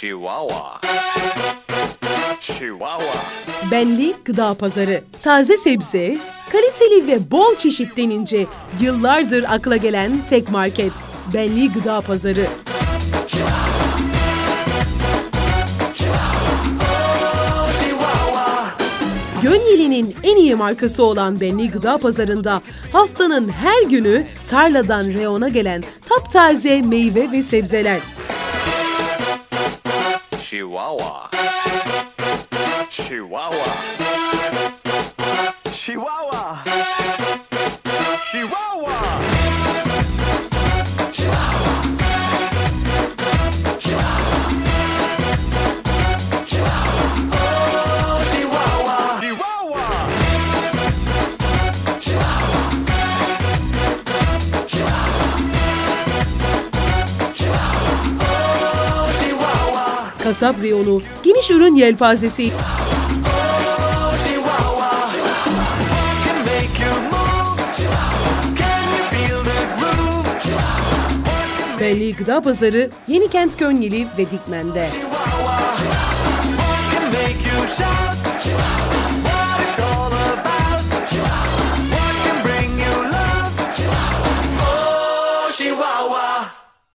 Chihuahua. Chihuahua. Benli Gıda Pazarı. Taze sebze, kaliteli ve bol çeşit denince yıllardır akla gelen tek market. Benli Gıda Pazarı. Gönyeli'nin en iyi markası olan Benli Gıda Pazarı'nda haftanın her günü tarladan reyona gelen taptaze meyve ve sebzeler. Chihuahua. Chihuahua. Chihuahua. Chihuahua. Kasap reyonu, geniş ürün yelpazesi? Belli Gıda Pazarı, Yenikent Gönyeli ve Dikmen'de. Chihuahua.